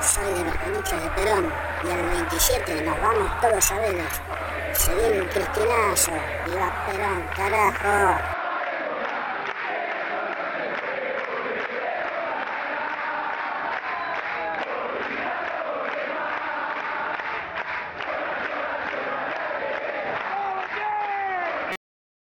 soy de los de Perón y al 27 nos vamos todos a Vélez. Se viene un cristinazo. Viva Perón, carajo.